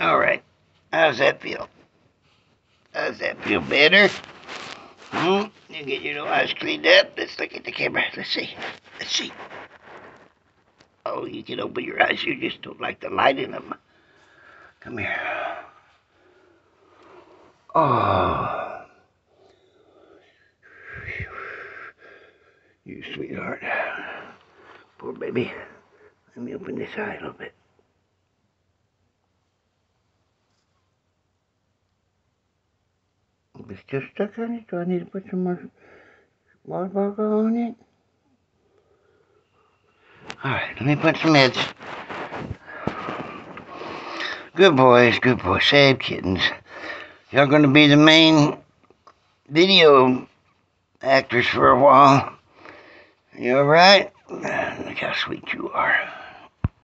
All right. How's that feel? How's that feel better? Hmm? You get your eyes cleaned up? Let's look at the camera. Let's see. Let's see. Oh, you can open your eyes. You just don't like the light in them. Come here. Oh. You sweetheart. Poor baby. Let me open this eye a little bit. It's still stuck on it. Do I need to put some more water on it? Alright, let me put some meds. Good boys, good boys. Save kittens. Y'all gonna be the main video actors for a while. You alright? Look how sweet you are.